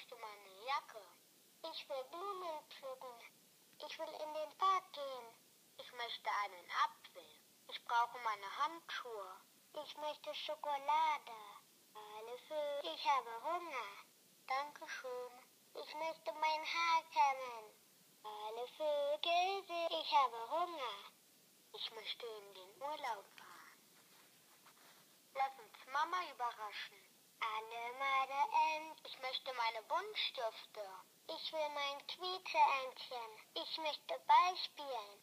möchte meine Jacke. Ich will Blumen pflücken. Ich will in den Park gehen. Ich möchte einen Apfel. Ich brauche meine Handschuhe. Ich möchte Schokolade. Alle für. Ich habe Hunger. Dankeschön. Ich möchte mein Haar kämmen. Alle Vögel, ich habe Hunger. Ich möchte in den Urlaub fahren. Lass uns Mama überraschen. Alle meine möchte meine Buntstifte. Ich will mein Quietscheentchen. Ich möchte Ball spielen.